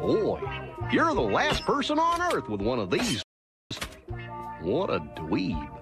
Boy, you're the last person on earth with one of these. What a dweeb.